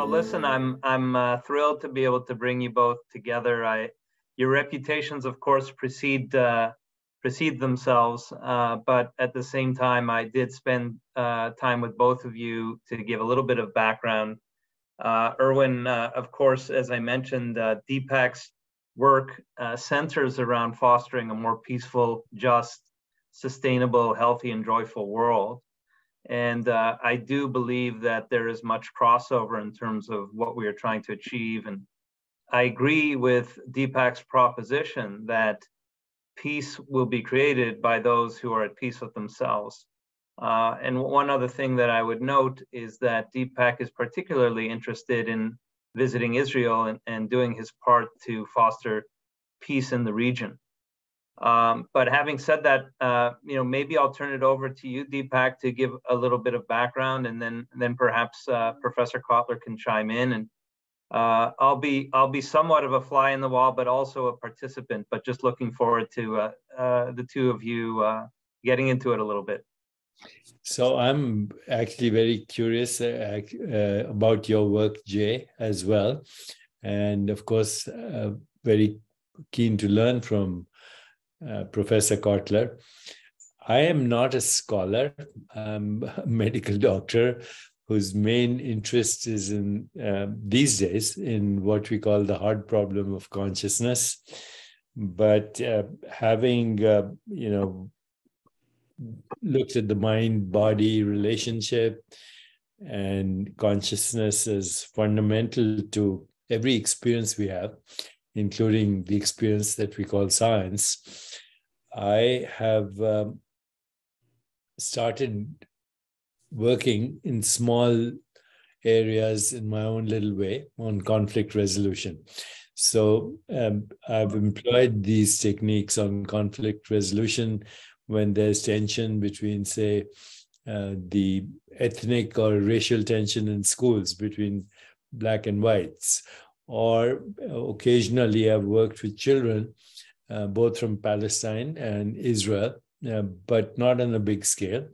Well, listen, I'm I'm uh, thrilled to be able to bring you both together. I, your reputations, of course, precede uh, precede themselves, uh, but at the same time, I did spend uh, time with both of you to give a little bit of background. Uh, Irwin, uh, of course, as I mentioned, Deepak's work centers around fostering a more peaceful, just, sustainable, healthy, and joyful world. And uh, I do believe that there is much crossover in terms of what we are trying to achieve. And I agree with Deepak's proposition that peace will be created by those who are at peace with themselves. Uh, and one other thing that I would note is that Deepak is particularly interested in visiting Israel and, and doing his part to foster peace in the region. Um, but having said that, uh, you know, maybe I'll turn it over to you, Deepak, to give a little bit of background, and then then perhaps uh, Professor Cotler can chime in, and uh, I'll be I'll be somewhat of a fly in the wall, but also a participant. But just looking forward to uh, uh, the two of you uh, getting into it a little bit. So I'm actually very curious about your work, Jay, as well, and of course, very keen to learn from uh, Professor Cotler. I am not a scholar. A medical doctor whose main interest is in uh, these days in what we call the hard problem of consciousness. But uh, having, uh, you know, looked at the mind body relationship and consciousness as fundamental to every experience we have, including the experience that we call science, I have um, started working in small areas in my own little way on conflict resolution. So um, I've employed these techniques on conflict resolution when there's tension between, say, uh, the ethnic or racial tension in schools between black and whites, or occasionally I've worked with children, uh, both from Palestine and Israel, uh, but not on a big scale.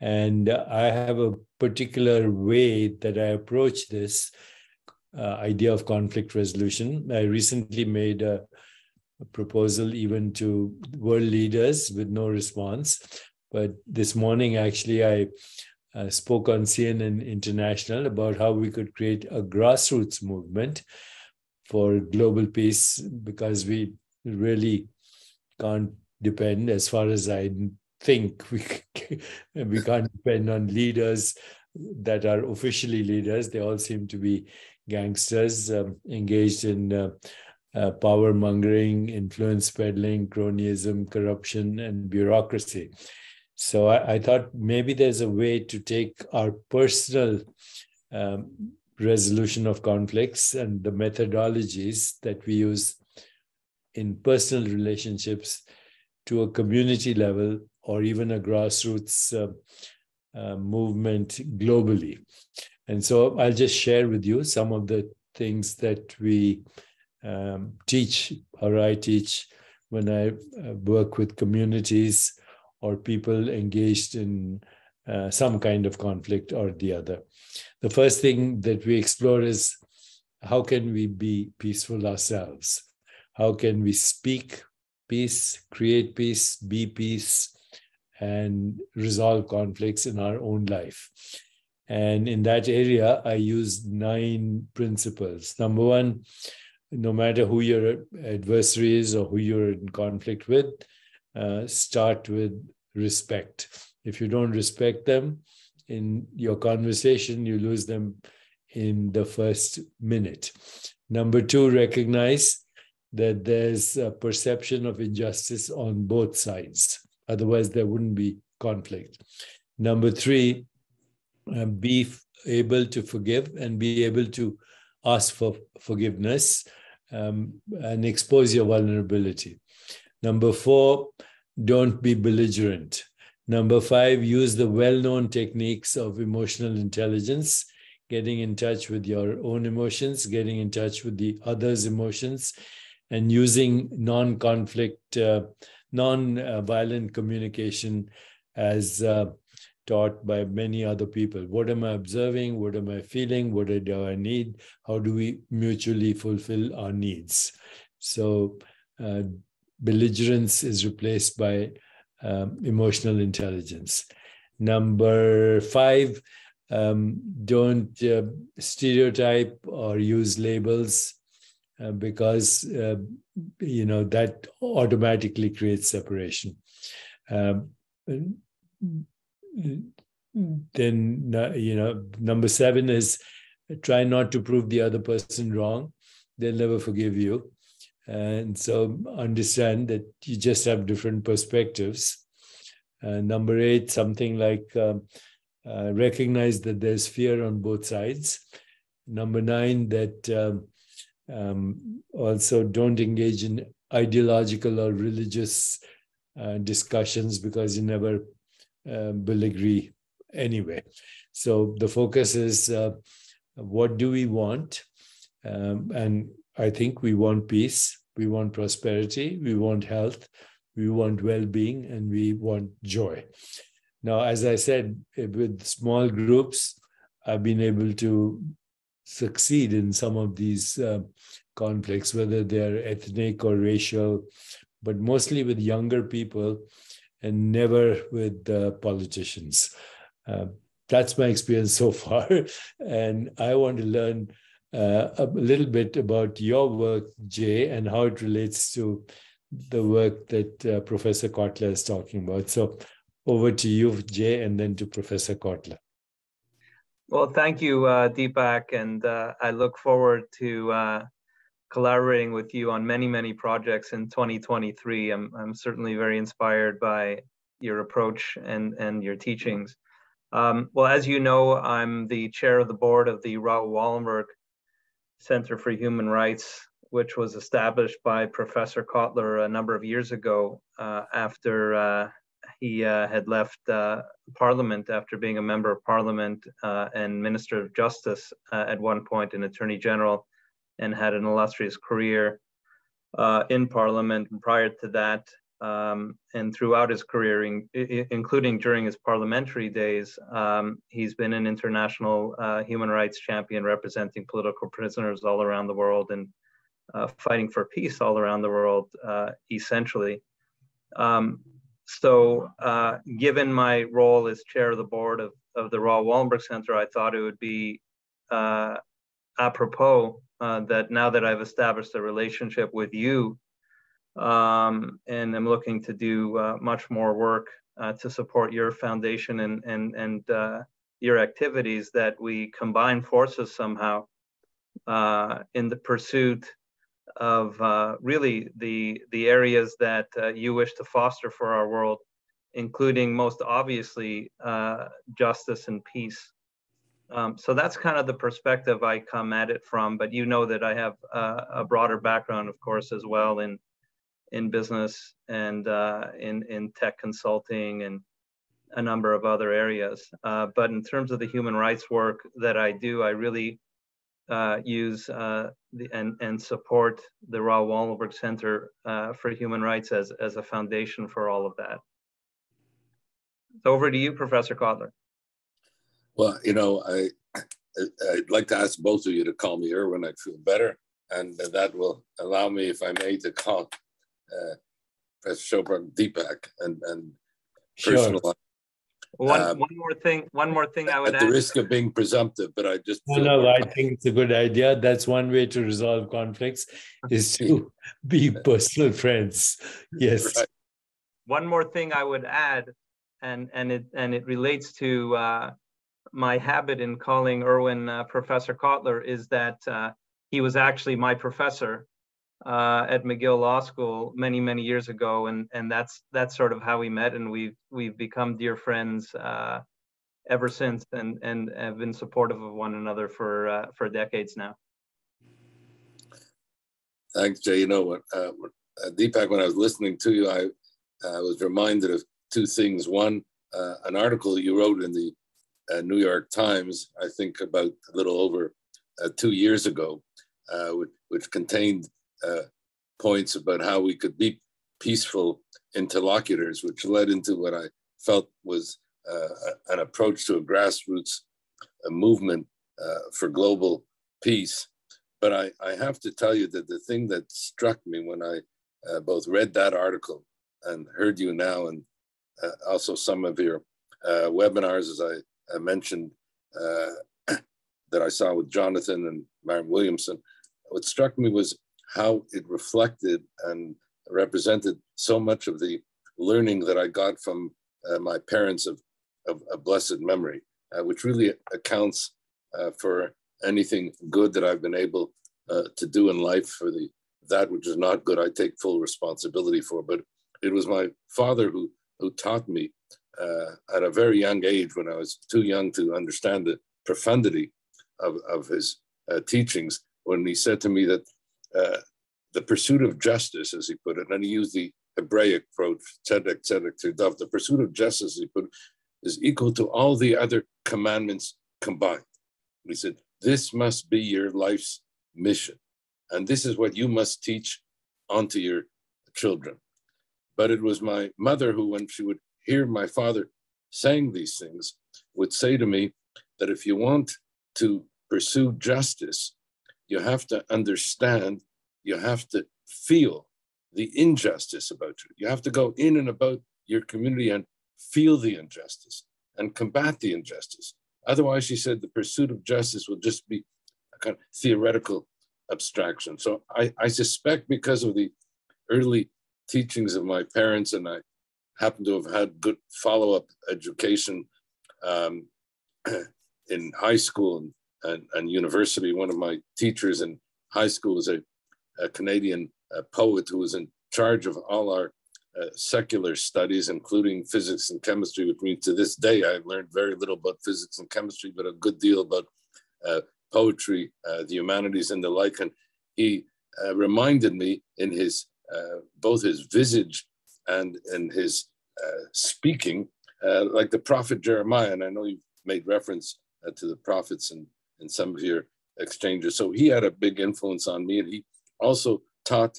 And I have a particular way that I approach this uh, idea of conflict resolution. I recently made a, a proposal even to world leaders with no response. But this morning, actually, I uh, spoke on CNN International about how we could create a grassroots movement for global peace because we really can't depend, as far as I think, we, we can't depend on leaders that are officially leaders. They all seem to be gangsters um, engaged in uh, uh, power mongering, influence peddling, cronyism, corruption, and bureaucracy. So I, I, thought maybe there's a way to take our personal um, resolution of conflicts and the methodologies that we use in personal relationships to a community level or even a grassroots uh, uh, movement globally. And so I'll just share with you some of the things that we um, teach or I teach when I uh, work with communities or people engaged in uh, some kind of conflict or the other. The first thing that we explore is how can we be peaceful ourselves? How can we speak peace, create peace, be peace, and resolve conflicts in our own life? And in that area, I use nine principles. Number one, no matter who your adversary is or who you're in conflict with, uh, start with respect. If you don't respect them in your conversation, you lose them in the first minute. Number two, recognize that there's a perception of injustice on both sides. Otherwise, there wouldn't be conflict. Number three, uh, be able to forgive and be able to ask for forgiveness um, and expose your vulnerability. Number four, don't be belligerent. Number five, use the well known techniques of emotional intelligence, getting in touch with your own emotions, getting in touch with the other's emotions, and using non conflict, uh, non violent communication as uh, taught by many other people. What am I observing? What am I feeling? What do I need? How do we mutually fulfill our needs? So, uh, belligerence is replaced by um, emotional intelligence. Number five, um, don't uh, stereotype or use labels uh, because uh, you know that automatically creates separation. Um, then you know number seven is try not to prove the other person wrong. They'll never forgive you. And so understand that you just have different perspectives. Uh, number eight something like um, uh, recognize that there's fear on both sides. Number nine that um, um, also don't engage in ideological or religious uh, discussions because you never um, will agree anyway. So the focus is uh, what do we want? Um, and I think we want peace, we want prosperity, we want health, we want well being, and we want joy. Now, as I said, with small groups, I've been able to succeed in some of these uh, conflicts, whether they're ethnic or racial, but mostly with younger people and never with uh, politicians. Uh, that's my experience so far. And I want to learn uh, a little bit about your work, Jay, and how it relates to the work that uh, Professor Cotler is talking about. So over to you, Jay, and then to Professor Cotler. Well, thank you, uh, Deepak, and uh, I look forward to uh, collaborating with you on many, many projects in 2023. I'm, I'm certainly very inspired by your approach and, and your teachings. Um, well, as you know, I'm the chair of the board of the Raoul Wallenberg Center for Human Rights, which was established by Professor Cotler a number of years ago uh, after uh, he uh, had left uh, Parliament after being a member of Parliament uh, and Minister of Justice uh, at one point and Attorney General and had an illustrious career uh, in Parliament. And prior to that, um, and throughout his career, in, including during his parliamentary days, um, he's been an international uh, human rights champion representing political prisoners all around the world and uh, fighting for peace all around the world, uh, essentially. Um, so, uh, given my role as chair of the board of, of the Raoul Wallenberg Center, I thought it would be uh, apropos uh, that now that I've established a relationship with you, um, and I'm looking to do uh, much more work uh, to support your foundation and and and uh, your activities, that we combine forces somehow in the pursuit of uh, really the the areas that you wish to foster for our world, including most obviously justice and peace. Um, so that's kind of the perspective I come at it from. But you know that I have uh, a broader background, of course, as well in in business and uh, in in tech consulting and a number of other areas. Uh, but in terms of the human rights work that I do, I really uh, use uh, the, and and support the Raoul Wallenberg Center uh, for Human Rights as as a foundation for all of that. Over to you, Professor Cotler. Well, you know, I, I'd like to ask both of you to call me Irwin. I'd feel better. And that will allow me, if I may, to call uh, Professor Chopra Deepak and, and sure. One, um, one more thing. One more thing I would at add. the risk of being presumptive, but I just no, no. I think it's a good idea. That's one way to resolve conflicts is to be personal friends. Yes. Right. One more thing I would add, and and it and it relates to uh, my habit in calling Irwin uh, Professor Cotler is that uh, he was actually my professor uh, at McGill Law School many many years ago, and and that's that's sort of how we met, and we've we've become dear friends uh, ever since, and and have been supportive of one another for uh, for decades now. Thanks, Jay. You know what, uh, Deepak, when I was listening to you, I was reminded of two things. One, an article you wrote in the uh, New York Times, I think about a little over uh, two years ago, uh, which, which, contained uh, points about how we could be peaceful interlocutors, which led into what I felt was uh, an approach to a grassroots a movement uh, for global peace. But I, I have to tell you that the thing that struck me when I uh, both read that article and heard you now, and uh, also some of your uh, webinars, as I, I mentioned, uh, that I saw with Jonathan and Marianne Williamson, what struck me was how it reflected and represented so much of the learning that I got from uh, my parents of, of, blessed memory, uh, which really accounts uh, for anything good that I've been able uh, to do in life for the that which is not good, I take full responsibility for. But it was my father who who taught me uh, at a very young age, when I was too young to understand the profundity of, of his uh, teachings, when he said to me that uh, the pursuit of justice, as he put it, and he used the Hebraic approach, tzedek, tzedek, tzedek, the pursuit of justice, as he put it, is equal to all the other commandments combined. He said, this must be your life's mission. And this is what you must teach onto your children. But it was my mother who, when she would hear my father saying these things, would say to me that if you want to pursue justice, you have to understand, you have to feel the injustice about you. You have to go in and about your community and feel the injustice and combat the injustice. Otherwise, she said, the pursuit of justice will just be a kind of theoretical abstraction. So I, I suspect because of the early teachings of my parents, and I happen to have had good follow up education um, in high school and, and, and, university. One of my teachers in high school was a, a Canadian uh, poet who was in charge of all our uh, secular studies, including physics and chemistry, which means to this day I've learned very little about physics and chemistry, but a good deal about uh, poetry, uh, the humanities, and the like. And he uh, reminded me in his uh, both his visage and in his speaking, like the prophet Jeremiah. And I know you've made reference to the prophets in, in some of your exchanges. So he had a big influence on me, and he also taught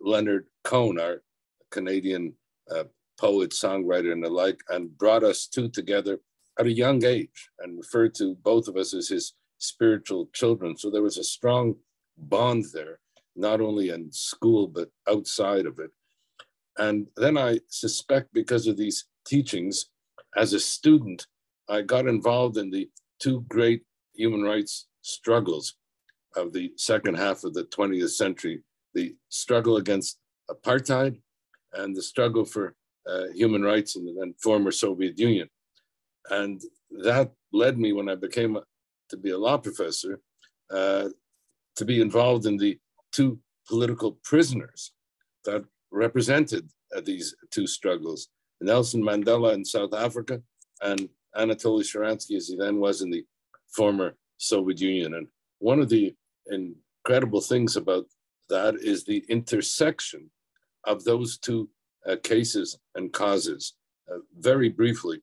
Leonard Cohen, our Canadian uh, poet, songwriter, and the like, and brought us two together at a young age and referred to both of us as his spiritual children. So there was a strong bond there, not only in school, but outside of it. And then I suspect because of these teachings, as a student, I got involved in the two great human rights struggles of the second half of the 20th century the struggle against apartheid and the struggle for uh, human rights in the then former Soviet Union. And that led me, when I became a, to be a law professor, uh, to be involved in the two political prisoners that represented uh, these two struggles Nelson Mandela in South Africa and Anatoly Sharansky, as he then was in the former Soviet Union. And one of the incredible things about that is the intersection of those two uh, cases and causes. Uh, very briefly,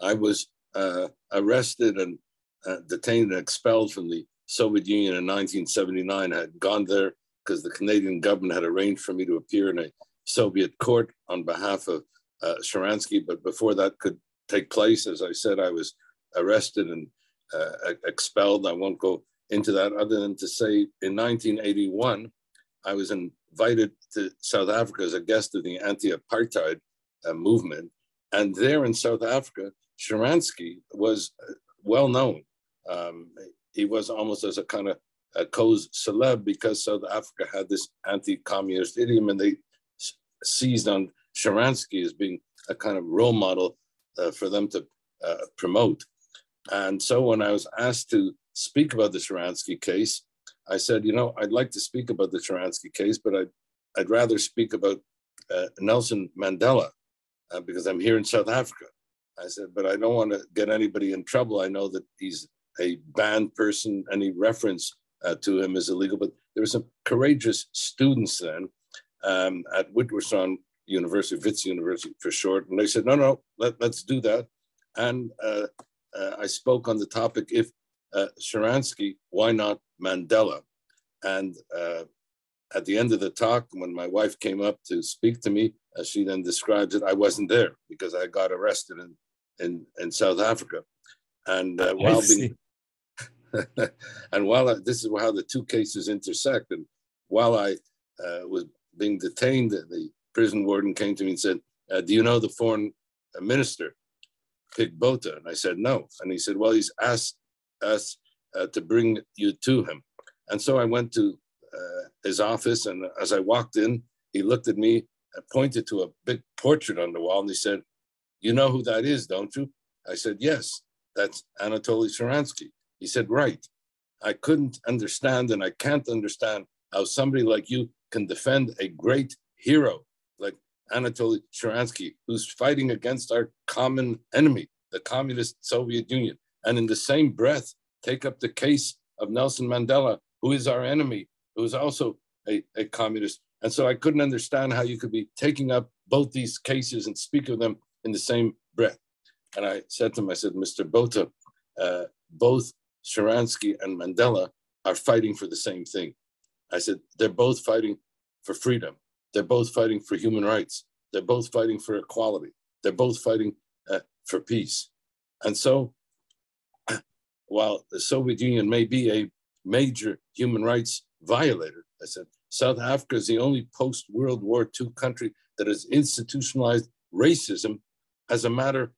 I was uh, arrested and uh, detained and expelled from the Soviet Union in 1979. I had gone there because the Canadian government had arranged for me to appear in a Soviet court on behalf of uh, Sharansky. But before that could take place, as I said, I was arrested and uh, expelled. I won't go into that other than to say in 1981, I was invited to South Africa as a guest of the anti-apartheid uh, movement. And there in South Africa, Sharansky was uh, well known. Um, he was almost as a kind of a cause celeb because South Africa had this anti-communist idiom and they seized on Sharansky as being a kind of role model uh, for them to uh, promote. And so when I was asked to speak about the Sharansky case, I said, you know, I'd like to speak about the Sharansky case, but I'd, I'd rather speak about uh, Nelson Mandela uh, because I'm here in South Africa. I said, but I don't want to get anybody in trouble. I know that he's a banned person. Any reference uh, to him is illegal. But there were some courageous students then um, at Witwatersrand University, Wits University for short, and they said, no, no, let, let's do that. And uh, uh, I spoke on the topic if uh, Sharansky, why not Mandela? And uh, at the end of the talk, when my wife came up to speak to me, as she then describes it, I wasn't there because I got arrested in in, in South Africa. And uh, while being, and while I, this is how the two cases intersect, and while I uh, was being detained, the prison warden came to me and said, uh, "Do you know the foreign minister, Pik Botha?" And I said, "No." And he said, "Well, he's asked us uh, to bring you to him." And so I went to uh, his office, and as I walked in, he looked at me and pointed to a big portrait on the wall, and he said, "You know who that is, don't you?" I said, "Yes, that's Anatoly Sharansky." He said, "Right." I couldn't understand, and I can't understand how somebody like you can defend a great hero Anatoly Sharansky, who's fighting against our common enemy, the communist Soviet Union, and in the same breath take up the case of Nelson Mandela, who is our enemy, who is also a, a communist. And so I couldn't understand how you could be taking up both these cases and speak of them in the same breath. And I said to him, I said, Mr. Botha, uh, both Sharansky and Mandela are fighting for the same thing. I said, they're both fighting for freedom. They're both fighting for human rights. They're both fighting for equality. They're both fighting uh, for peace. And so, while the Soviet Union may be a major human rights violator, I said, South Africa is the only post World War II country that has institutionalized racism as a matter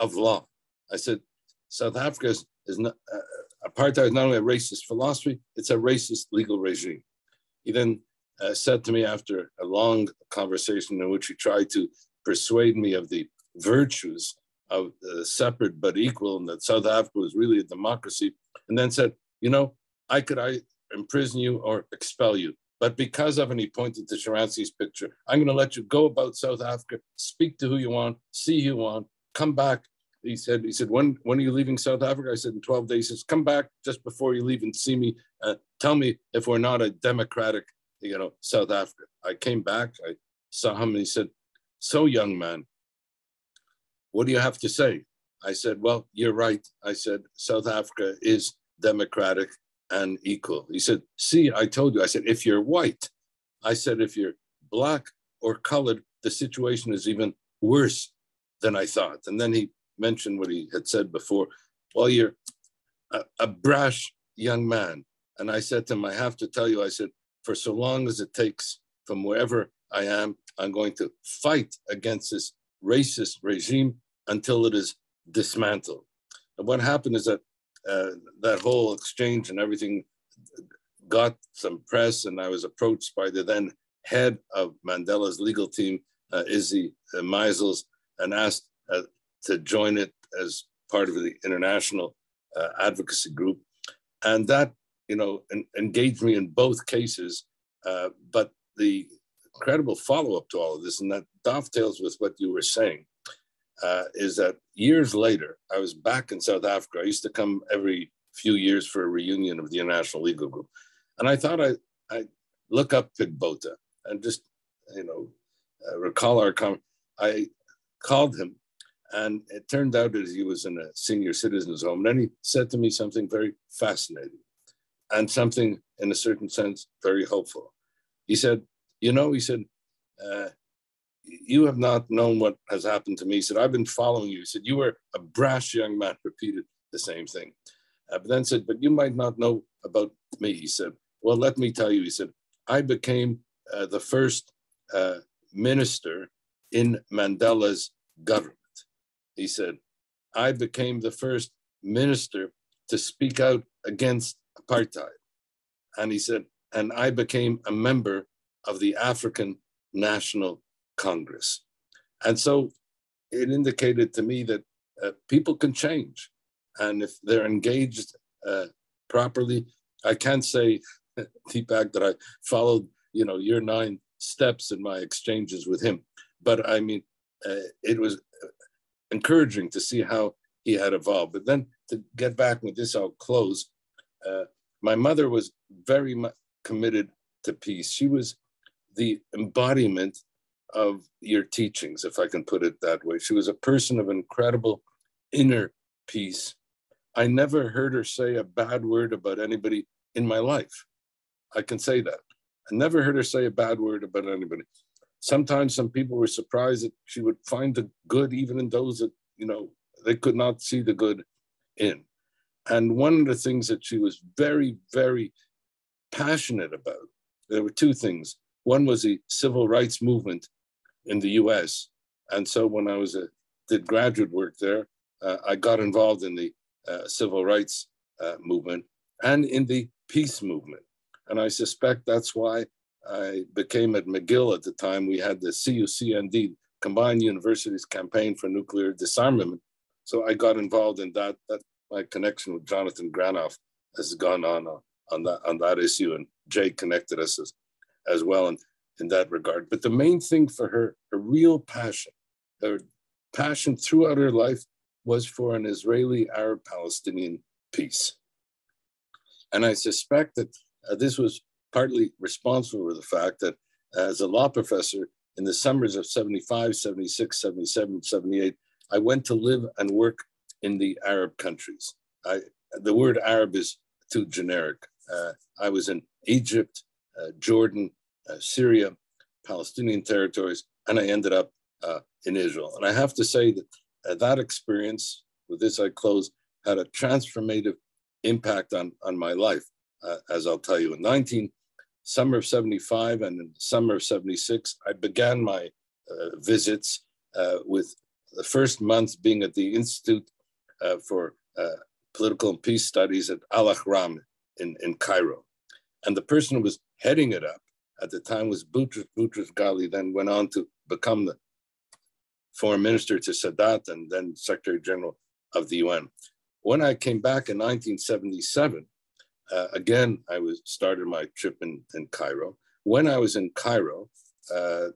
of law. I said, South Africa is, is not, uh, apartheid is not only a racist philosophy, it's a racist legal regime. He then uh, said to me after a long conversation in which he tried to persuade me of the virtues of uh, separate but equal and that South Africa was really a democracy, and then said, you know, I could I imprison you or expel you. But because of, and he pointed to Sharansky's picture, I'm going to let you go about South Africa, speak to who you want, see who you want, come back. He said, he said, when, when are you leaving South Africa? I said, in 12 days. He says, come back just before you leave and see me. Uh, tell me if we're not a democratic you know, South Africa. I came back, I saw him, and he said, So, young man, what do you have to say? I said, Well, you're right. I said, South Africa is democratic and equal. He said, See, I told you. I said, If you're white, I said, If you're black or colored, the situation is even worse than I thought. And then he mentioned what he had said before. Well, you're a, a brash young man. And I said to him, I have to tell you, I said, for so long as it takes from wherever I am. I'm going to fight against this racist regime until it is dismantled. And what happened is that uh, that whole exchange and everything got some press, and I was approached by the then head of Mandela's legal team, uh, Izzy Maisels, and asked uh, to join it as part of the international uh, advocacy group. And that you know, en- engaged me in both cases. Uh, but the incredible follow up to all of this, and that dovetails with what you were saying, uh, is that years later, I was back in South Africa. I used to come every few years for a reunion of the International Legal Group. And I thought I, I'd look up Pik Botha and just, you know, uh, recall our I called him and it turned out that he was in a senior citizens home. And then he said to me something very fascinating and something in a certain sense very hopeful. He said, You know, he said, uh, you have not known what has happened to me. He said, I've been following you. He said, You were a brash young man, repeated the same thing. Uh, but then said, But you might not know about me. He said, Well, let me tell you. He said, I became uh, the first uh, minister in Mandela's government. He said, I became the first minister to speak out against apartheid. And he said, and I became a member of the African National Congress. And so it indicated to me that uh, people can change. And if they're engaged uh, properly, I can't say, Deepak, that I followed, you know, your nine steps in my exchanges with him. But I mean, uh, it was encouraging to see how he had evolved. But then to get back with this, I'll close. Uh, my mother was very much committed to peace. She was the embodiment of your teachings, if I can put it that way. She was a person of incredible inner peace. I never heard her say a bad word about anybody in my life. I can say that. I never heard her say a bad word about anybody. Sometimes some people were surprised that she would find the good even in those that, you know, they could not see the good in. And one of the things that she was very, very passionate about, there were two things. One was the civil rights movement in the US. And so when I was a, did graduate work there, uh, I got involved in the uh, civil rights uh, movement and in the peace movement. And I suspect that's why I became at McGill at the time. We had the CUCND, Combined Universities Campaign for Nuclear Disarmament. So I got involved in that. That my connection with Jonathan Granoff has gone on uh, on that on that issue, and Jay connected us as, as well in, in that regard. But the main thing for her, her real passion, her passion throughout her life was for an Israeli Arab Palestinian peace. And I suspect that uh, this was partly responsible for the fact that as a law professor in the summers of 75, 76, 77, 78, I went to live and work in the Arab countries. I, the word Arab is too generic. Uh, I was in Egypt, uh, Jordan, uh, Syria, Palestinian territories, and I ended up uh, in Israel. And I have to say that uh, that experience, with this I close, had a transformative impact on, on my life, uh, as I'll tell you. In 19, summer of 75 and in summer of 76, I began my visits with the first month being at the Institute for Political and Peace Studies at Al Ahram in, in Cairo. And the person who was heading it up at the time was Boutros, Boutros Ghali, then went on to become the foreign minister to Sadat and then Secretary General of the UN. When I came back in 1977, uh, again, I was started my trip in, in Cairo. When I was in Cairo, uh,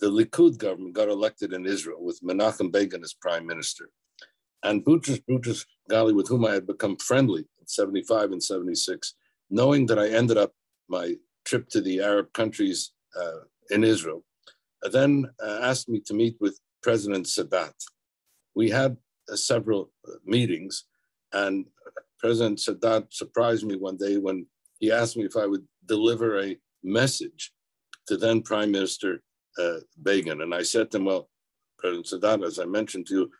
the Likud government got elected in Israel with Menachem Begin as prime minister. And Boutros Boutros Ghali, with whom I had become friendly in 75 and 76, knowing that I ended up my trip to the Arab countries uh, in Israel, then uh, asked me to meet with President Sadat. We had uh, several uh, meetings, and President Sadat surprised me one day when he asked me if I would deliver a message to then Prime Minister uh, Begin. And I said to him, Well, President Sadat, as I mentioned to you,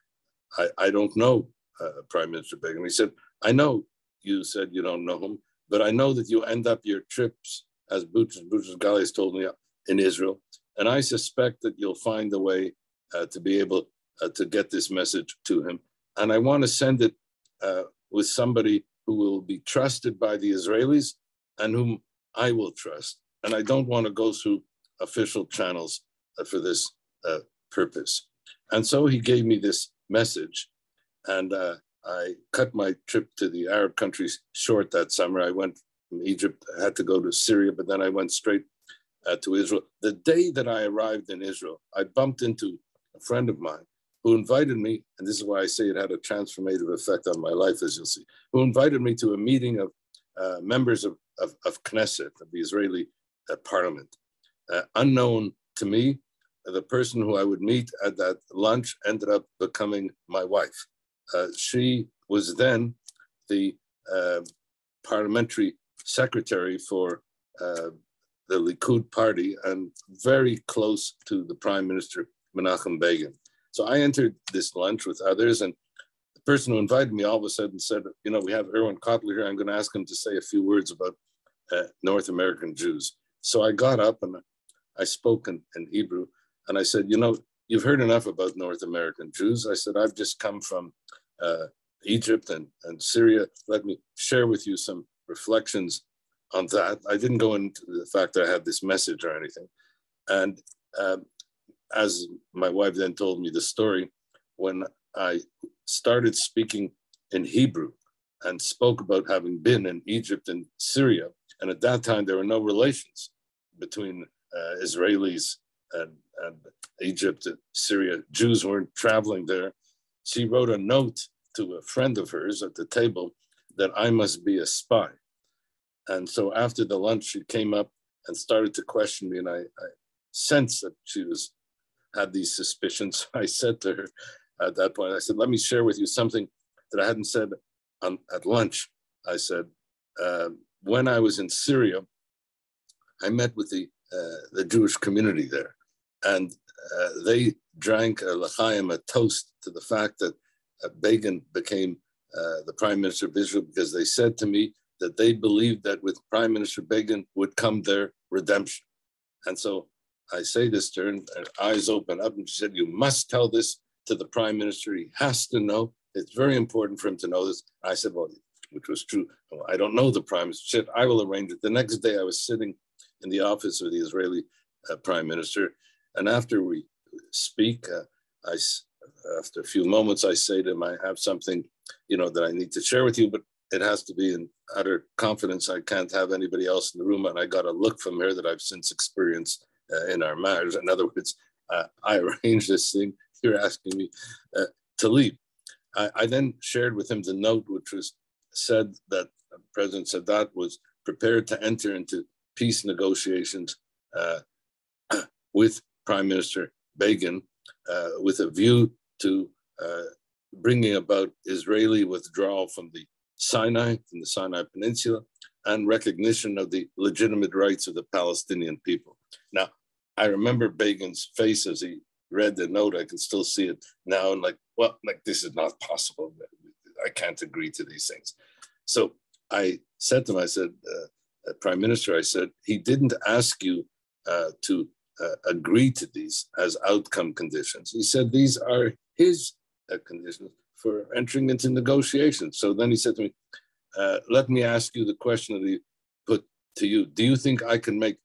I, I don't know uh, Prime Minister Begin. He said, I know you said you don't know him, but I know that you end up your trips, as Boutros, Boutros Ghali has told me, in Israel. And I suspect that you'll find a way uh, to be able uh, to get this message to him. And I want to send it uh, with somebody who will be trusted by the Israelis and whom I will trust. And I don't want to go through official channels uh, for this uh, purpose. And so he gave me this message. And uh, I cut my trip to the Arab countries short that summer. I went from Egypt, I had to go to Syria, but then I went straight uh, to Israel. The day that I arrived in Israel, I bumped into a friend of mine who invited me, and this is why I say it had a transformative effect on my life, as you'll see, who invited me to a meeting of uh, members of, of, of, Knesset, of the Israeli uh, parliament. Uh, unknown to me, the person who I would meet at that lunch ended up becoming my wife. Uh, she was then the uh, parliamentary secretary for uh, the Likud party and very close to the prime minister, Menachem Begin. So I entered this lunch with others and the person who invited me all of a sudden said, you know, we have Irwin Cotler here. I'm going to ask him to say a few words about uh, North American Jews. So I got up and I spoke in, in Hebrew and I said, you know, you've heard enough about North American Jews. I said, I've just come from uh, Egypt and, and Syria. Let me share with you some reflections on that. I didn't go into the fact that I had this message or anything. And um, as my wife then told me the story, when I started speaking in Hebrew and spoke about having been in Egypt and Syria, and at that time there were no relations between uh, Israelis and, and Egypt, and Syria. Jews weren't traveling there. She wrote a note to a friend of hers at the table that I must be a spy. And so after the lunch, she came up and started to question me, and I, I sensed that she was had these suspicions. I said to her at that point, I said, "Let me share with you something that I hadn't said on, at lunch." I said, uh, "When I was in Syria, I met with the uh, the Jewish community there, and uh, they drank a l'chaim, a toast to the fact that uh, Begin became uh, the prime minister of Israel because they said to me that they believed that with Prime Minister Begin would come their redemption. And so I say this to her, and eyes open up, and she said, You must tell this to the prime minister. He has to know. It's very important for him to know this. I said, Well, which was true. I don't know the prime minister. She said, I will arrange it. The next day, I was sitting in the office of the Israeli uh, prime minister. And after we speak, uh, I, after a few moments, I say to him, I have something, you know, that I need to share with you, but it has to be in utter confidence. I can't have anybody else in the room. And I got a look from her that I've since experienced uh, in our marriage. In other words, uh, I arranged this thing. You're asking me uh, to leave. I, I, then shared with him the note, which was said that President Sadat was prepared to enter into peace negotiations uh, with Prime Minister Begin uh, with a view to uh, bringing about Israeli withdrawal from the Sinai, from the Sinai Peninsula, and recognition of the legitimate rights of the Palestinian people. Now, I remember Begin's face as he read the note. I can still see it now, and like, well, like this is not possible. I can't agree to these things. So I said to him, I said, uh, uh Prime Minister, I said, he didn't ask you uh, to uh, agree to these as outcome conditions. He said these are his uh, conditions for entering into negotiations. So then he said to me, uh, let me ask you the question that he put to you. Do you think I can make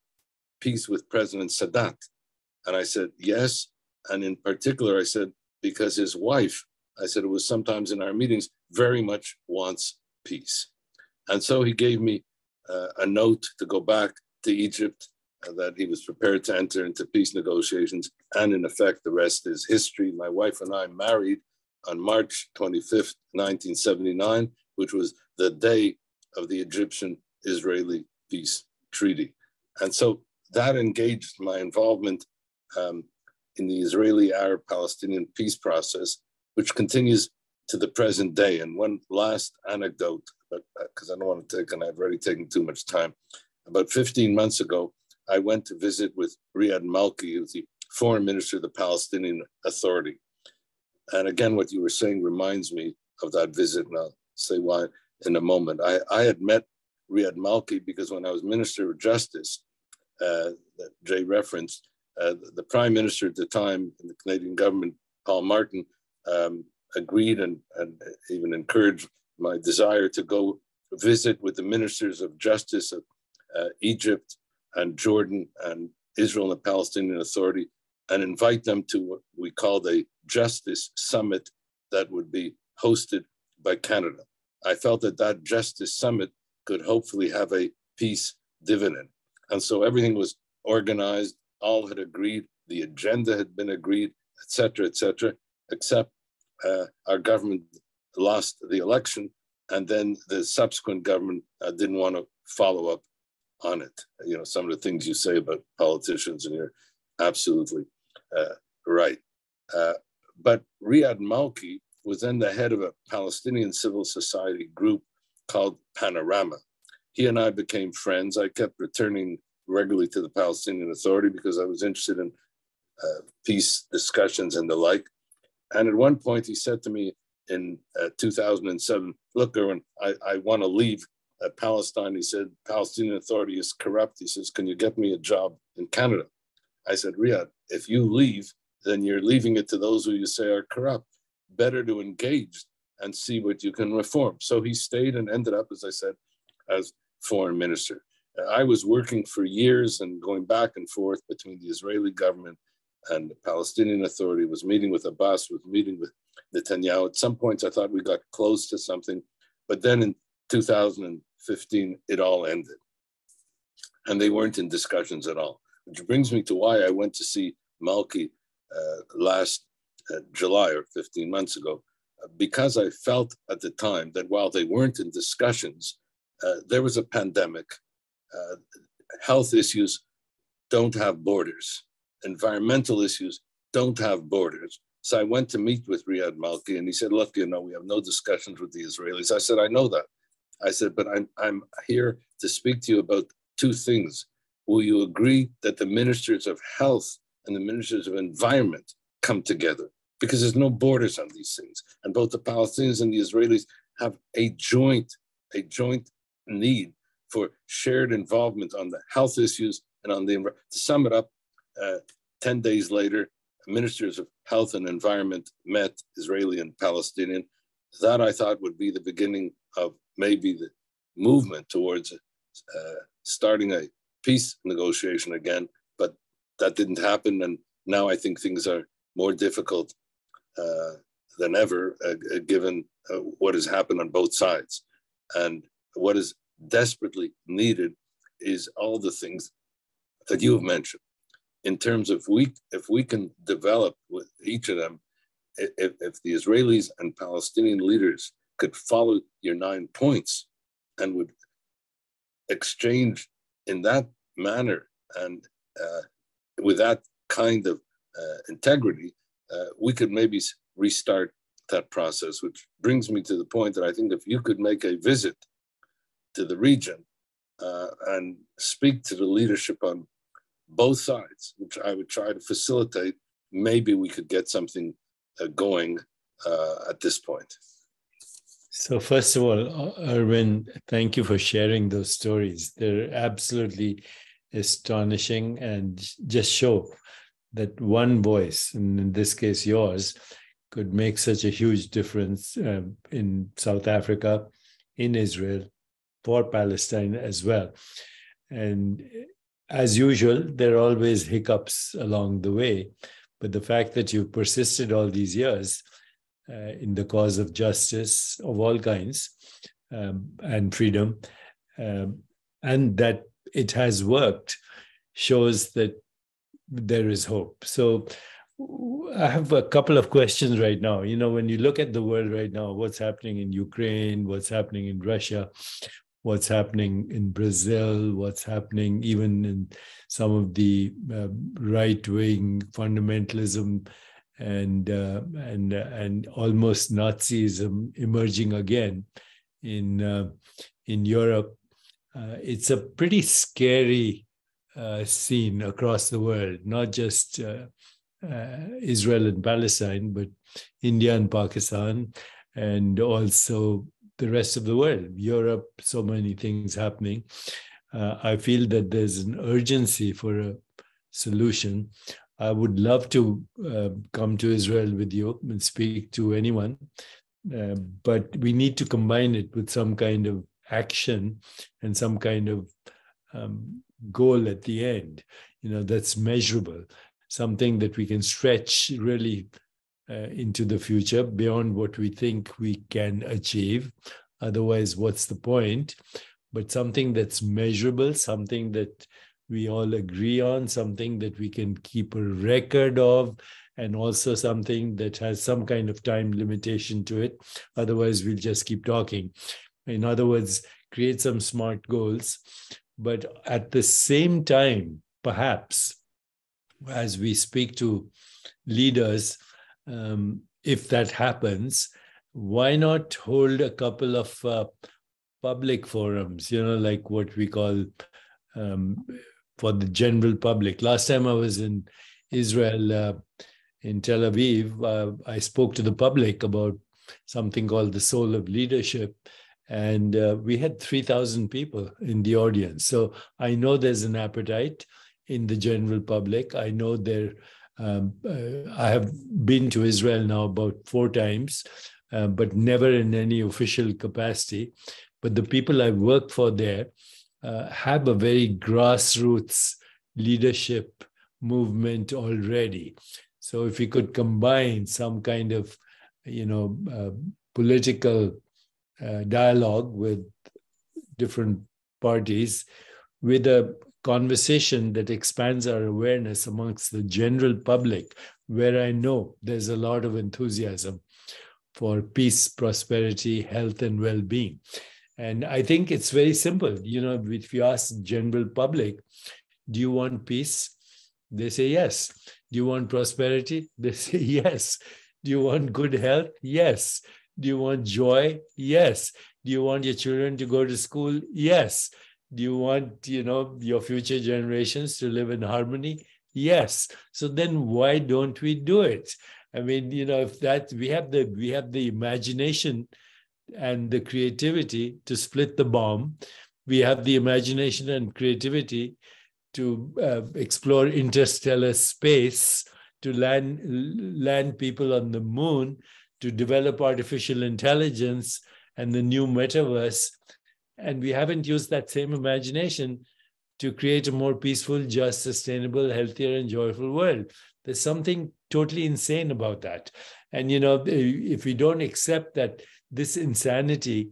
peace with President Sadat? And I said, yes. And in particular, I said, because his wife, I said it was sometimes in our meetings, very much wants peace. And so he gave me uh, a note to go back to Egypt uh, that he was prepared to enter into peace negotiations. And in effect, the rest is history. My wife and I married on March 25th, 1979, which was the day of the Egyptian Israeli peace treaty. And so that engaged my involvement um, in the Israeli Arab Palestinian peace process, which continues to the present day. And one last anecdote, because uh, I don't want to take, and I've already taken too much time. About 15 months ago, I went to visit with Riyad Malki, the foreign minister of the Palestinian Authority. And again, what you were saying reminds me of that visit, and I'll say why in a moment. I, I had met Riyad Malki because when I was Minister of Justice, uh, that Jay referenced, uh, the Prime Minister at the time in the Canadian government, Paul Martin, um, agreed and, and even encouraged my desire to go visit with the ministers of justice of uh, Egypt and Jordan and Israel and the Palestinian Authority and invite them to what we call the Justice Summit that would be hosted by Canada. I felt that that Justice Summit could hopefully have a peace dividend. And so everything was organized, all had agreed, the agenda had been agreed, etc., etc., except uh, our government lost the election, and then the subsequent government uh, didn't want to follow up on it. You know, some of the things you say about politicians, and you're absolutely uh, right. Uh, but Riyad Malki was then the head of a Palestinian civil society group called Panorama. He and I became friends. I kept returning regularly to the Palestinian Authority because I was interested in uh, peace discussions and the like. And at one point, he said to me in uh, 2007, Look, Irwin, I, I want to leave uh, Palestine. He said, Palestinian Authority is corrupt. He says, Can you get me a job in Canada? I said, Riyad, if you leave, then you're leaving it to those who you say are corrupt. Better to engage and see what you can reform. So he stayed and ended up, as I said, as foreign minister. I was working for years and going back and forth between the Israeli government and the Palestinian Authority, was meeting with Abbas, was meeting with Netanyahu. At some points, I thought we got close to something, but then in 2015, it all ended. And they weren't in discussions at all, which brings me to why I went to see Malki uh, last uh, July or 15 months ago, uh, because I felt at the time that while they weren't in discussions, uh, there was a pandemic. Uh, health issues don't have borders. Environmental issues don't have borders. So I went to meet with Riyad Malki and he said, look, you know, we have no discussions with the Israelis. I said, I know that. I said, but I'm, I'm here to speak to you about two things. Will you agree that the ministers of health and the ministers of environment come together because there's no borders on these things. And both the Palestinians and the Israelis have a joint, a joint need for shared involvement on the health issues and on the, to sum it up, uh, 10 days later, ministers of health and environment met Israeli and Palestinian. That I thought would be the beginning of maybe the movement towards uh, starting a peace negotiation again, but that didn't happen. And now I think things are more difficult uh, than ever, uh, uh given uh, what has happened on both sides. And what is desperately needed is all the things that you have mentioned in terms of we if we can develop with each of them if, if the israelis and palestinian leaders could follow your nine points and would exchange in that manner and uh, with that kind of uh, integrity uh, we could maybe restart that process which brings me to the point that i think if you could make a visit to the region uh, and speak to the leadership on both sides, which I would try to facilitate. Maybe we could get something uh, going uh, at this point. So, first of all, Irwin, thank you for sharing those stories. They're absolutely astonishing and just show that one voice, and in this case yours, could make such a huge difference uh, in South Africa, in Israel, for Palestine as well. And as usual, there are always hiccups along the way. But the fact that you've persisted all these years uh, in the cause of justice of all kinds um, and freedom, um, and that it has worked, shows that there is hope. So I have a couple of questions right now. You know, when you look at the world right now, what's happening in Ukraine, what's happening in Russia, what's happening in Brazil, what's happening even in some of the uh, right-wing fundamentalism and uh, and uh, and almost Nazism emerging again in uh, in Europe. Uh, it's a pretty scary uh, scene across the world, not just Israel and Palestine, but India and Pakistan, and also the rest of the world, Europe, so many things happening. Uh, I feel that there's an urgency for a solution. I would love to uh, come to Israel with you and speak to anyone, uh, but we need to combine it with some kind of action and some kind of um, goal at the end, you know, that's measurable, something that we can stretch really uh, into the future beyond what we think we can achieve. Otherwise, what's the point? But something that's measurable, something that we all agree on, something that we can keep a record of, and also something that has some kind of time limitation to it. Otherwise, we'll just keep talking. In other words, create some smart goals. But at the same time, perhaps, as we speak to leaders, um, if that happens, why not hold a couple of uh, public forums, you know, like what we call um, for the general public? Last time I was in Israel, uh, in Tel Aviv, uh, I spoke to the public about something called the Soul of Leadership. And uh, we had 3,000 people in the audience. So I know there's an appetite in the general public. I know there um, uh, I have been to Israel now about four times, uh, but never in any official capacity. But the people I work for there uh, have a very grassroots leadership movement already. So if we could combine some kind of, you know, uh, political uh, dialogue with different parties, with a conversation that expands our awareness amongst the general public, where I know there's a lot of enthusiasm for peace, prosperity, health, and well being. And I think it's very simple. You know, if you ask general public, do you want peace? They say yes. Do you want prosperity? They say yes. Do you want good health? Yes. Do you want joy? Yes. Do you want your children to go to school? Yes do you want you know your future generations to live in harmony yes so then why don't we do it I mean, you know, if that we have the we have the imagination and the creativity to split the bomb, we have the imagination and creativity to uh, explore interstellar space, to land land people on the moon, to develop artificial intelligence and the new metaverse. And we haven't used that same imagination to create a more peaceful, just, sustainable, healthier, and joyful world. There's something totally insane about that. And, you know, if we don't accept that this insanity,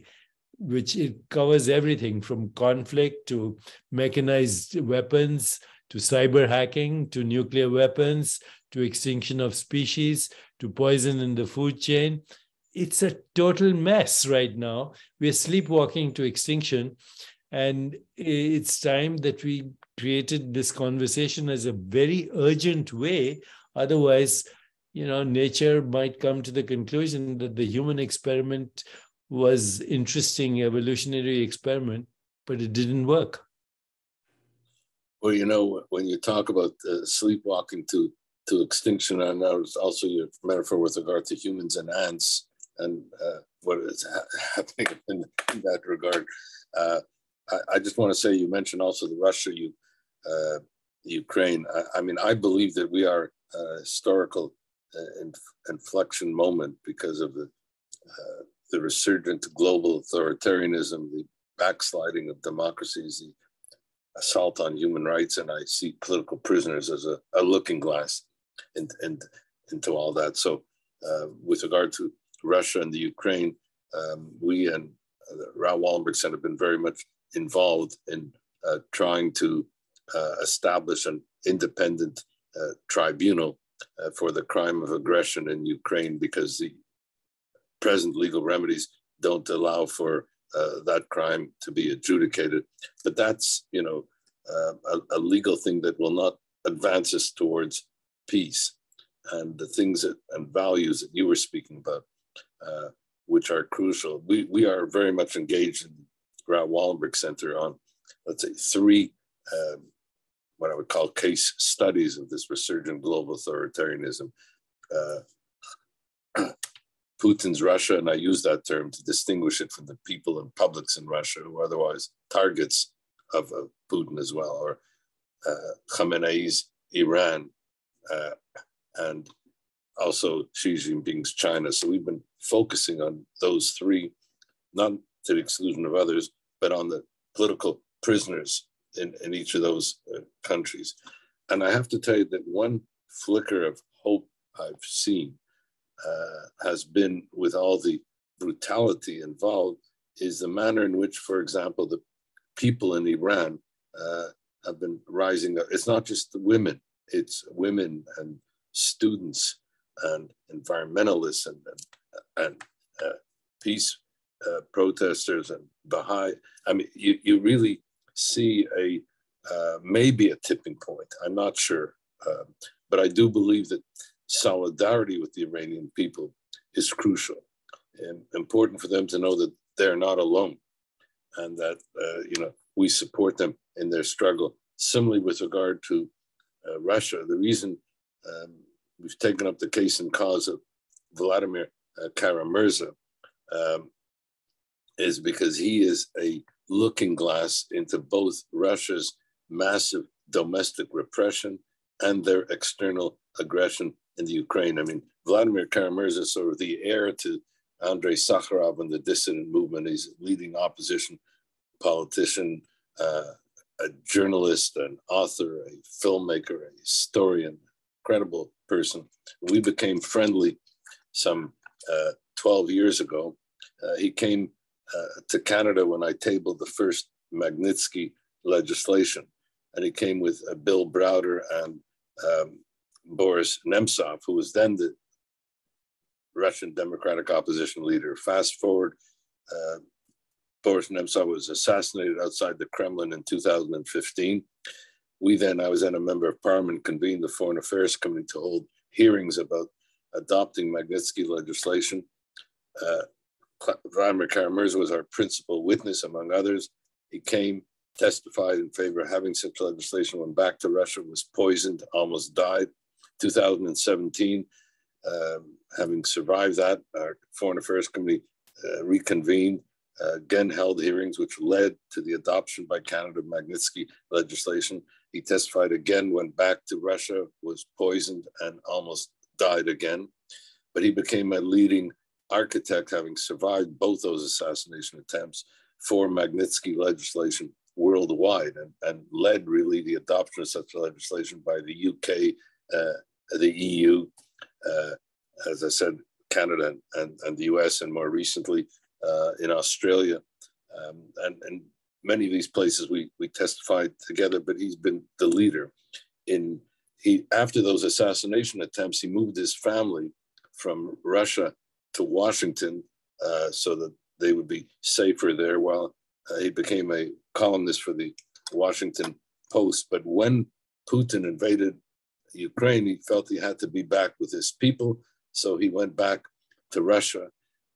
which it covers everything from conflict to mechanized weapons to cyber hacking to nuclear weapons to extinction of species to poison in the food chain. It's a total mess right now. We're sleepwalking to extinction. And it's time that we created this conversation as a very urgent way. Otherwise, you know, nature might come to the conclusion that the human experiment was interesting evolutionary experiment, but it didn't work. Well, you know, when you talk about uh, sleepwalking to to extinction, and was also your metaphor with regard to humans and ants, and uh, what is happening in, that regard. Uh, I, I, just want to say you mentioned also the Russia, you, uh, Ukraine. I, I, mean, I believe that we are a historical uh, inflection moment because of the uh, the resurgent global authoritarianism, the backsliding of democracies, the assault on human rights, and I see political prisoners as a, a looking glass into all that. So, uh, with regard to Russia and the Ukraine, um, we and uh, Raoul Wallenberg Center have been very much involved in uh, trying to uh, establish an independent uh, tribunal uh, for the crime of aggression in Ukraine because the present legal remedies don't allow for uh, that crime to be adjudicated. But that's, you know, uh, a, a, legal thing that will not advance us towards peace and the things that, and values that you were speaking about, uh, which are crucial. We, we are very much engaged in Raoul Wallenberg Center on, let's say, three um, what I would call case studies of this resurgent global authoritarianism. Uh, Putin's Russia, and I use that term to distinguish it from the people and publics in Russia who are otherwise targets of, of Putin as well, or uh, Khamenei's Iran, uh, and also Xi Jinping's China. So we've been focusing on those three, not to the exclusion of others, but on the political prisoners in, in each of those uh, countries. And I have to tell you that one flicker of hope I've seen uh, has been with all the brutality involved is the manner in which, for example, the people in Iran uh, have been rising up. It's not just the women, it's women and students and environmentalists and, and, and uh, peace uh, protesters and Baha'i. I mean, you, you really see a uh, maybe a tipping point. I'm not sure. Um, but I do believe that solidarity with the Iranian people is crucial and important for them to know that they're not alone and that uh, you know we support them in their struggle. Similarly, with regard to uh, Russia, the reason um, we've taken up the case and cause of Vladimir uh, Kara-Murza um, is because he is a looking glass into both Russia's massive domestic repression and their external aggression in the Ukraine. I mean, Vladimir Kara-Murza is sort of the heir to Andrei Sakharov and the dissident movement. He's a leading opposition politician, uh, a journalist, an author, a filmmaker, a historian, incredible person. We became friendly some uh, 12 years ago. Uh, he came uh, to Canada when I tabled the first Magnitsky legislation, and he came with uh, Bill Browder and um, Boris Nemtsov, who was then the Russian Democratic Opposition leader. Fast forward, uh, Boris Nemtsov was assassinated outside the Kremlin in 2015. We then, I was then a member of parliament, convened the Foreign Affairs Committee to hold hearings about adopting Magnitsky legislation. Uh, Vladimir Kara-Murza was our principal witness, among others. He came, testified in favor of having such legislation, went back to Russia, was poisoned, almost died. 2017, um, having survived that, our Foreign Affairs Committee uh, reconvened, uh, again held hearings, which led to the adoption by Canada of Magnitsky legislation. He testified again, went back to Russia, was poisoned, and almost died again. But he became a leading architect, having survived both those assassination attempts for Magnitsky legislation worldwide and, and led really the adoption of such legislation by the UK, uh, the EU, uh, as I said, Canada and, and the US, and more recently uh, in Australia. Um, and, and many of these places we, we testified together, but he's been the leader in he after those assassination attempts, he moved his family from Russia to Washington uh, so that they would be safer there while uh, he became a columnist for the Washington Post. But when Putin invaded Ukraine, he felt he had to be back with his people. So he went back to Russia.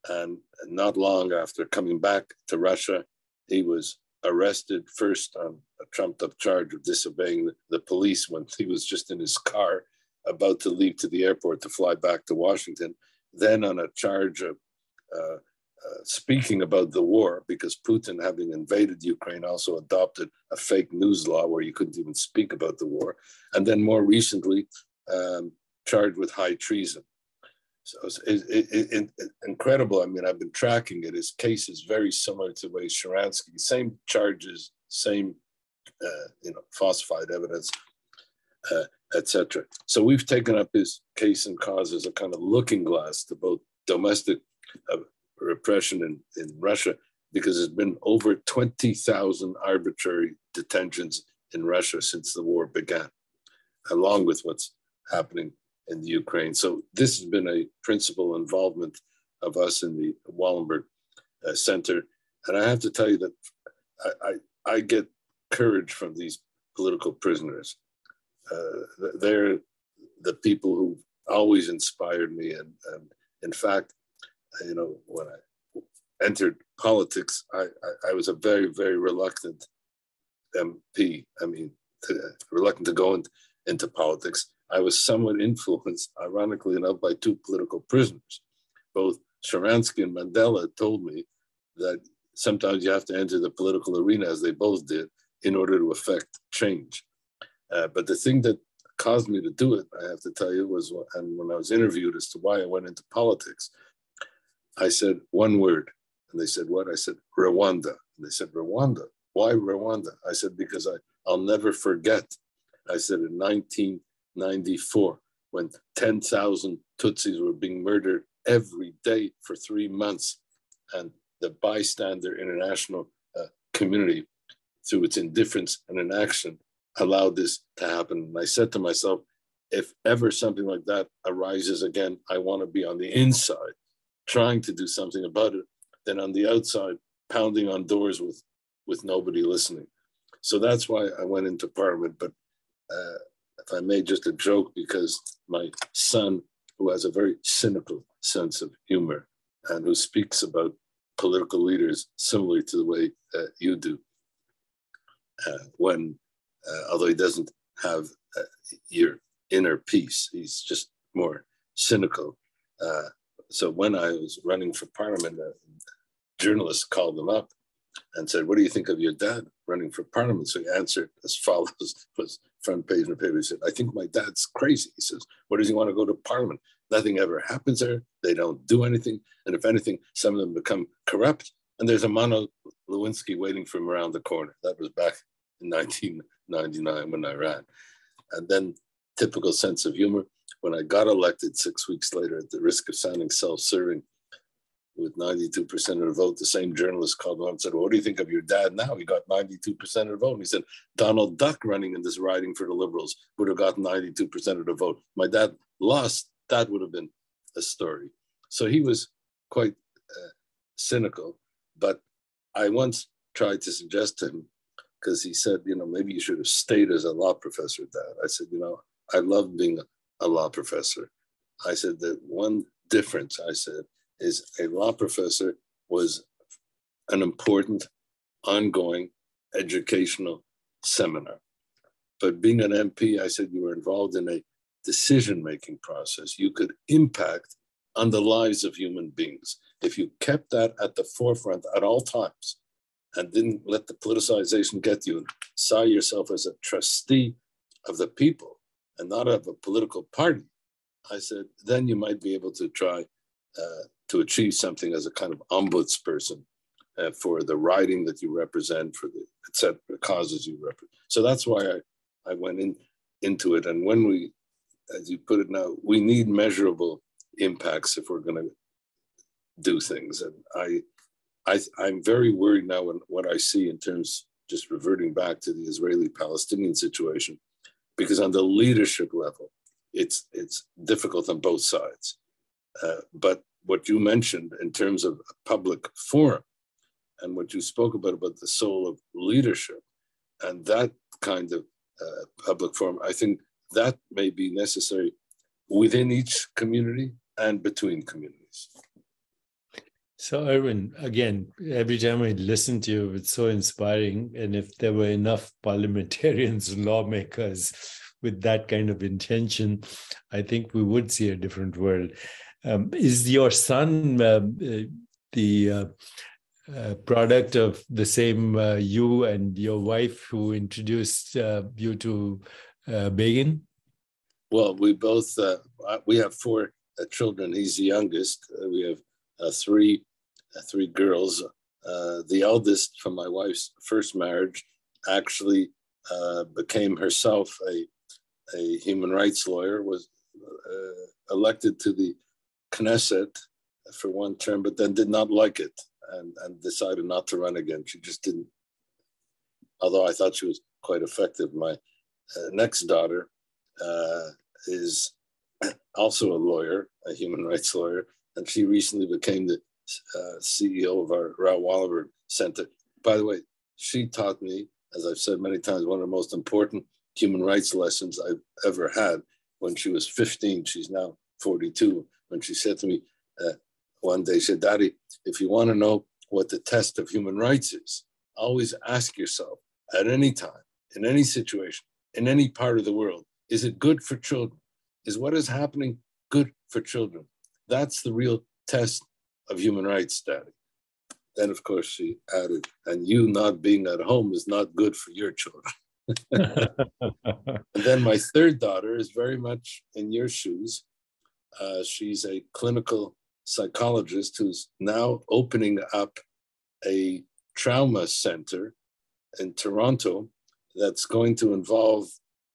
And not long after coming back to Russia, he was arrested first on a trumped up charge of disobeying the, the police when he was just in his car about to leave to the airport to fly back to Washington. Then on a charge of uh, uh, speaking about the war because Putin, having invaded Ukraine, also adopted a fake news law where you couldn't even speak about the war. And then more recently, um, charged with high treason. So it's, it, it, it, incredible. I mean, I've been tracking it. His case is very similar to the way Sharansky, same charges, same, uh, you know, falsified evidence, uh, etc. So we've taken up his case and cause as a kind of looking glass to both domestic uh, repression in, in Russia because there's been over 20,000 arbitrary detentions in Russia since the war began, along with what's happening in the Ukraine. So this has been a principal involvement of us in the Wallenberg uh, Center. And I have to tell you that I, I, I get courage from these political prisoners. Uh, they're the people who always inspired me. And, and in fact, you know, when I entered politics, I, I, I was a very, very reluctant MP. I mean, to, reluctant to go in, into politics. I was somewhat influenced, ironically enough, by two political prisoners. Both Sharansky and Mandela told me that sometimes you have to enter the political arena, as they both did, in order to affect change. Uh, but the thing that caused me to do it, I have to tell you, was and when I was interviewed as to why I went into politics, I said one word. And they said, What? I said, Rwanda. And they said, Rwanda. Why Rwanda? I said, Because I, I'll never forget. I said, in 1994, when 10,000 Tutsis were being murdered every day for three months, and the bystander international uh, community, through its indifference and inaction, allowed this to happen. And I said to myself, if ever something like that arises again, I want to be on the inside trying to do something about it than on the outside pounding on doors with with nobody listening. So that's why I went into parliament. But uh, if I made just a joke, because my son, who has a very cynical sense of humor and who speaks about political leaders similarly to the way uh, you do, uh, when although he doesn't have uh, your inner peace, he's just more cynical. Uh, so when I was running for parliament, a journalist called him up and said, "What do you think of your dad running for parliament?" So he answered as follows: was front page of the paper. He said, "I think my dad's crazy." He says, "What does he want to go to parliament? Nothing ever happens there. They don't do anything, and if anything, some of them become corrupt. And there's a Monica Lewinsky waiting for him around the corner." That was back in 1999 when I ran, and then typical sense of humor when I got elected six weeks later, at the risk of sounding self-serving, with 92% of the vote, the same journalist called me and said, well, what do you think of your dad now? He got 92% of the vote. And he said, Donald Duck running in this riding for the Liberals would have gotten 92% of the vote. My dad lost, that would have been a story. So he was quite uh, cynical. But I once tried to suggest to him, because he said, you know, maybe you should have stayed as a law professor, That I said, you know, I love being a law professor. I said that one difference, I said, is a law professor was an important, ongoing educational seminar. But being an MP, I said you were involved in a decision making process. You could impact on the lives of human beings if you kept that at the forefront at all times and didn't let the politicization get you and saw yourself as a trustee of the people and not of a political party, I said, then you might be able to try uh, to achieve something as a kind of ombudsperson uh, for the riding that you represent, for the etc. causes you represent. So that's why I, I went in into it. And when we, as you put it now, we need measurable impacts if we're going to do things. And I, I, I'm very worried now when what I see in terms, just reverting back to the Israeli-Palestinian situation, because on the leadership level, it's it's difficult on both sides. Uh, but what you mentioned in terms of a public forum, and what you spoke about about the soul of leadership, and that kind of uh, public forum, I think that may be necessary within each community and between communities. So, Irwin, again, every time I listen to you, it's so inspiring. And if there were enough parliamentarians, lawmakers with that kind of intention, I think we would see a different world. Um, is your son um, uh, the uh, uh, product of the same uh, you and your wife who introduced uh, you to uh, Begin? Well, we both we have four children. He's the youngest. we have three three girls. the eldest from my wife's first marriage actually became herself a a human rights lawyer, was uh, elected to the Knesset for one term, but then did not like it and, and decided not to run again. She just didn't, although I thought she was quite effective. My uh, next daughter uh, is also a lawyer, a human rights lawyer, and she recently became the uh, CEO of our Raoul Wallenberg Center. By the way, she taught me, as I've said many times, one of the most important human rights lessons I've ever had when she was 15. She's now 42. When she said to me uh, one day, she said, Daddy, if you want to know what the test of human rights is, always ask yourself at any time, in any situation, in any part of the world, is it good for children? Is what is happening good for children? That's the real test of human rights, Daddy. Then, of course, she added, and you not being at home is not good for your children. and then my third daughter is very much in your shoes. Uh, she's a clinical psychologist who's now opening up a trauma center in Toronto that's going to involve,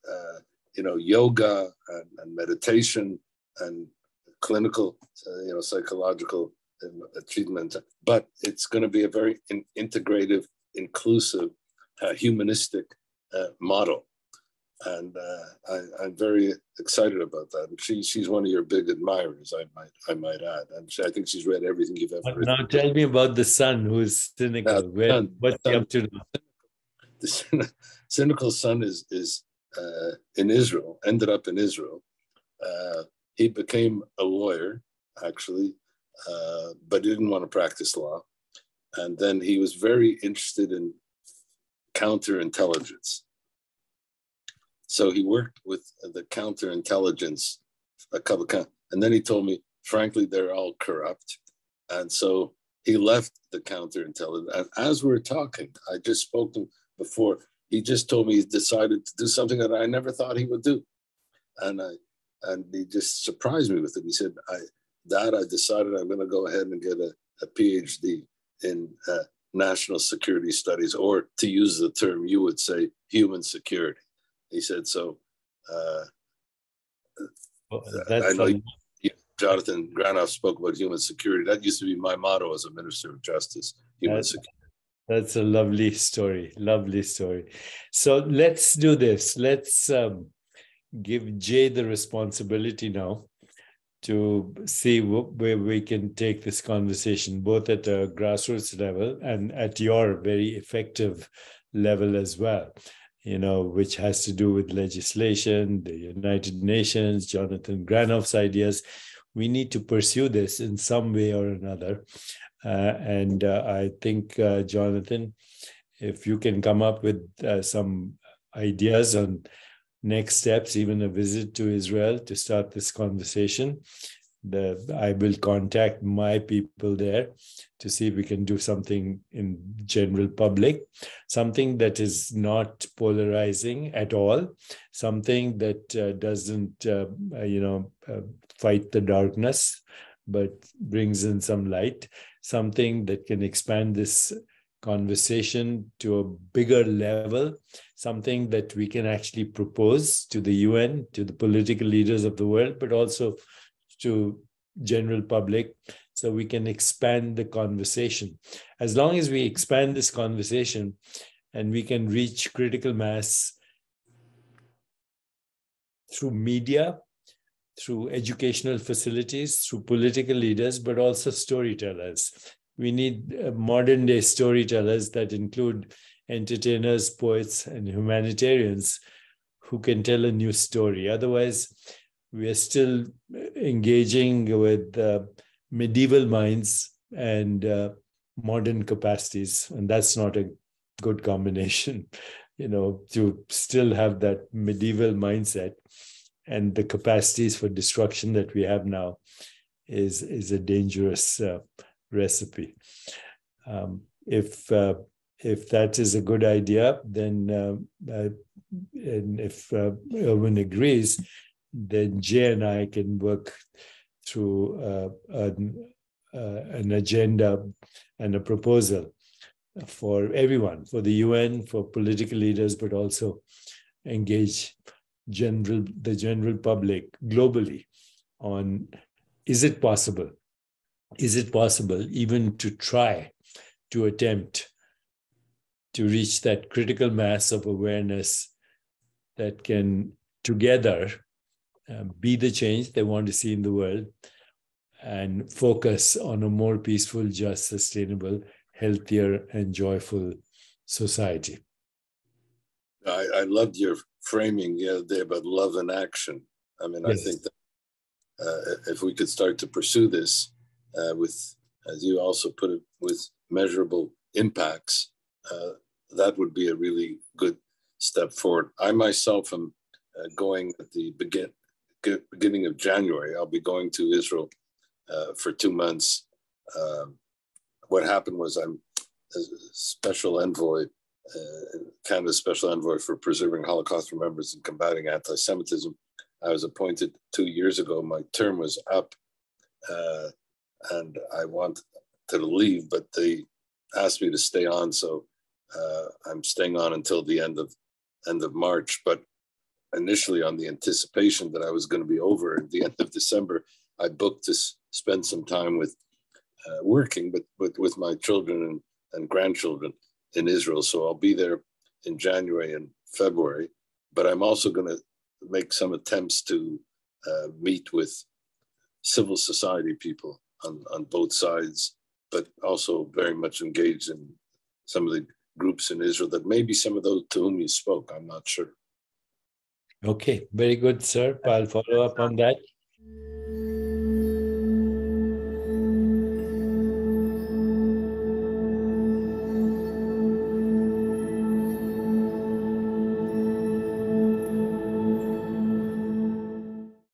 uh, you know, yoga and, and, meditation and clinical, uh, you know, psychological treatment. But it's going to be a very in- integrative, inclusive, uh, humanistic uh, model. And uh, I, am very excited about that. And she, she's one of your big admirers, I might I might add. And she, I think she's read everything you've ever written. Now tell me about the son who's cynical. Uh, Where, son, what's son, he up to now? The cynical son is is uh, in Israel. Ended up in Israel. Uh, he became a lawyer, actually, uh, but he didn't want to practice law. And then he was very interested in counterintelligence. So he worked with the counterintelligence a couple of, and then he told me, frankly, they're all corrupt. And so he left the counterintelligence. And as we are talking, I just spoke to him before. He just told me he decided to do something that I never thought he would do. And I and he just surprised me with it. He said, I Dad, I decided I'm going to go ahead and get a, a PhD in uh, national security studies, or to use the term you would say, human security. He said, so uh, well, I know you, Jonathan Granoff spoke about human security. That used to be my motto as a minister of justice, human that's, security. That's a lovely story, lovely story. So let's do this. Let's um, give Jay the responsibility now to see where we can take this conversation, both at a grassroots level and at your very effective level as well, you know, which has to do with legislation, the United Nations, Jonathan Granoff's ideas. We need to pursue this in some way or another. Uh, and uh, I think, uh, Jonathan, if you can come up with uh, some ideas on next steps, even a visit to Israel to start this conversation. The, I will contact my people there to see if we can do something in general public, something that is not polarizing at all, something that uh, doesn't, uh, uh you know, uh, fight the darkness, but brings in some light, something that can expand this conversation to a bigger level, something that we can actually propose to the UN, to the political leaders of the world, but also to general public so we can expand the conversation. As long as we expand this conversation and we can reach critical mass through media through educational facilities through political leaders but also storytellers we need uh, modern day storytellers that include entertainers poets and humanitarians who can tell a new story otherwise we are still engaging with uh, medieval minds and uh, modern capacities, and that's not a good combination. You know, to still have that medieval mindset and the capacities for destruction that we have now is is a dangerous uh, recipe. Um, if uh, if that is a good idea, then uh, and if uh, Irwin agrees, then Jay and I can work through uh, an, uh, an agenda and a proposal for everyone, for the UN, for political leaders, but also engage general the general public globally on is it possible? Is it possible even to try to attempt to reach that critical mass of awareness that can together uh, be the change they want to see in the world and focus on a more peaceful, just, sustainable, healthier, and joyful society. I, I loved your framing the other day about love and action. I mean, yes. I think that uh, if we could start to pursue this uh, with, as you also put it, with measurable impacts, uh, that would be a really good step forward. I myself am uh, going at the begin beginning of January, I'll be going to Israel uh, for two months. Um, what happened was I'm a special envoy, uh, Canada's special envoy for preserving Holocaust remembrance and combating anti-Semitism. I was appointed two years ago. My term was up, uh, and I want to leave, but they asked me to stay on, so uh, I'm staying on until the end of end of March. But initially on the anticipation that I was going to be over at the end of December, I booked to spend some time with uh, working, but, but with my children and, and grandchildren in Israel. So I'll be there in January and February. But I'm also going to make some attempts to uh, meet with civil society people on, on both sides, but also very much engaged in some of the groups in Israel that maybe some of those to whom you spoke. I'm not sure. Okay, very good, sir. I'll follow up on that.